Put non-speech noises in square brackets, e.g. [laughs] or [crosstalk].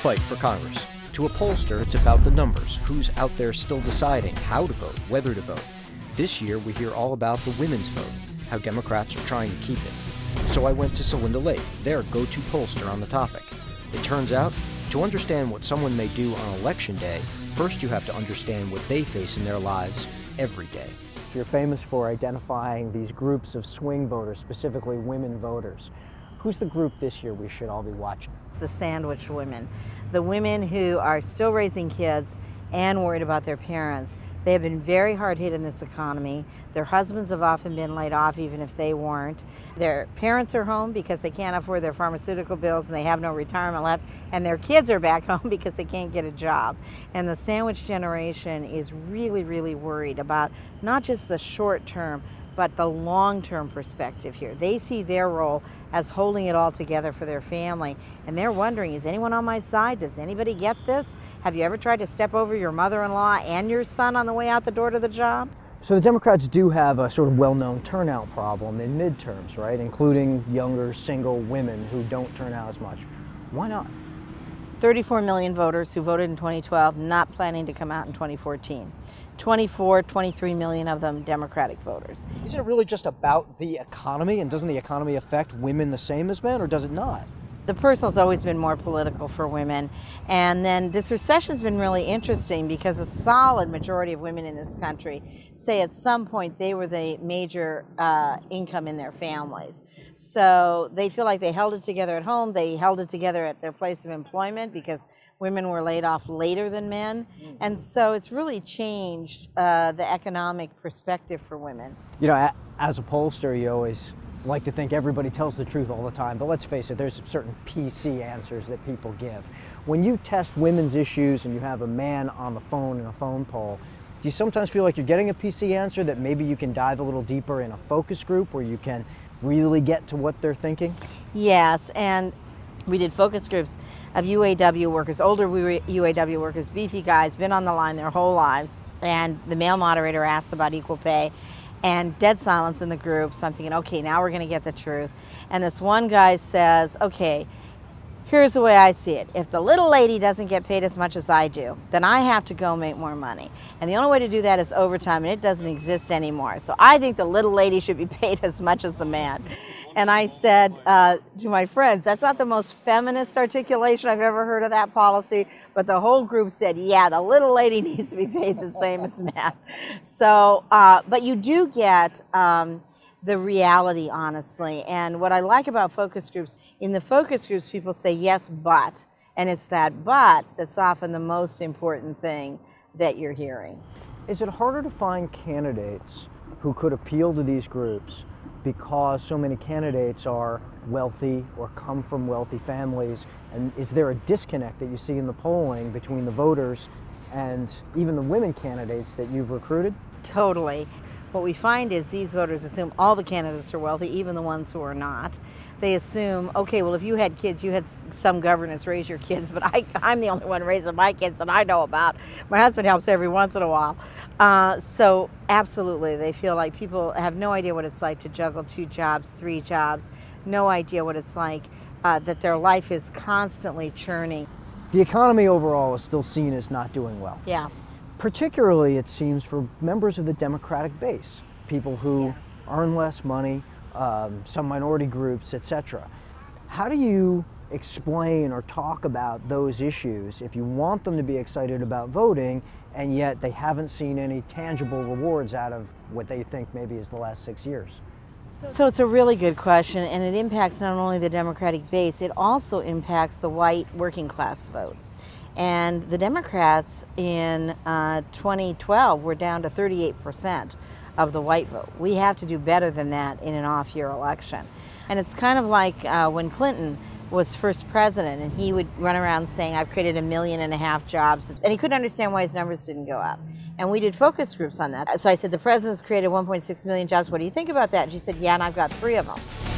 fight for Congress. To a pollster, it's about the numbers, who's out there still deciding how to vote, whether to vote. This year, we hear all about the women's vote, how Democrats are trying to keep it. So I went to Celinda Lake, their go to pollster on the topic. It turns out, to understand what someone may do on election day, first you have to understand what they face in their lives every day. You're famous for identifying these groups of swing voters, specifically women voters. Who's the group this year we should all be watching? It's the sandwich women. The women who are still raising kids and worried about their parents. They have been very hard hit in this economy. Their husbands have often been laid off, even if they weren't. Their parents are home because they can't afford their pharmaceutical bills and they have no retirement left. And their kids are back [laughs] home because they can't get a job. And the sandwich generation is really, really worried about not just the short term, but the long term perspective here. They see their role as holding it all together for their family. And they're wondering is anyone on my side? Does anybody get this? Have you ever tried to step over your mother in law and your son on the way out the door to the job? So the Democrats do have a sort of well-known turnout problem in midterms, right? Including younger single women who don't turn out as much. Why not? 34 million voters who voted in 2012 not planning to come out in 2014. 24, 23 million of them Democratic voters. Isn't it really just about the economy and doesn't the economy affect women the same as men or does it not? the personal's always been more political for women. And then this recession's been really interesting because a solid majority of women in this country say at some point they were the major uh, income in their families. So they feel like they held it together at home, they held it together at their place of employment because women were laid off later than men. And so it's really changed uh, the economic perspective for women. You know, as a pollster, you always like to think everybody tells the truth all the time, but let's face it, there's certain PC answers that people give. When you test women's issues and you have a man on the phone in a phone poll, do you sometimes feel like you're getting a PC answer that maybe you can dive a little deeper in a focus group where you can really get to what they're thinking? Yes, and we did focus groups of UAW workers, older UAW workers, beefy guys, been on the line their whole lives. And the male moderator asked about equal pay and dead silence in the group. So I'm thinking, okay, now we're going to get the truth. And this one guy says, okay, here's the way I see it. If the little lady doesn't get paid as much as I do, then I have to go make more money. And the only way to do that is overtime, and it doesn't exist anymore. So I think the little lady should be [laughs] paid as much as the man. And I said uh, to my friends, that's not the most feminist articulation I've ever heard of that policy, but the whole group said, yeah, the little lady [laughs] needs to be paid the same as men. So, uh, but you do get um, the reality, honestly. And what I like about focus groups, in the focus groups, people say, yes, but. And it's that but that's often the most important thing that you're hearing. Is it harder to find candidates who could appeal to these groups because so many candidates are wealthy or come from wealthy families? And is there a disconnect that you see in the polling between the voters and even the women candidates that you've recruited? Totally. What we find is these voters assume all the candidates are wealthy, even the ones who are not. They assume, okay, well, if you had kids, you had some governess raise your kids, but I, I'm the only one raising my kids that I know about. My husband helps every once in a while. Uh, so, absolutely, they feel like people have no idea what it's like to juggle two jobs, three jobs, no idea what it's like, uh, that their life is constantly churning. The economy overall is still seen as not doing well. Yeah particularly it seems for members of the Democratic base, people who yeah. earn less money, um, some minority groups, etc. How do you explain or talk about those issues if you want them to be excited about voting and yet they haven't seen any tangible rewards out of what they think maybe is the last six years? So it's a really good question, and it impacts not only the Democratic base, it also impacts the white working class vote. And the Democrats in uh, 2012 were down to 38% of the white vote. We have to do better than that in an off year election. And it's kind of like uh, when Clinton was first president and he would run around saying, I've created a million and a half jobs. And he couldn't understand why his numbers didn't go up. And we did focus groups on that. So I said, The president's created 1.6 million jobs. What do you think about that? And she said, Yeah, and I've got three of them.